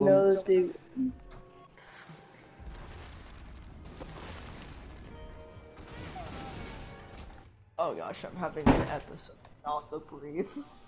No, dude. Oh gosh, I'm having an episode. Not the breathe.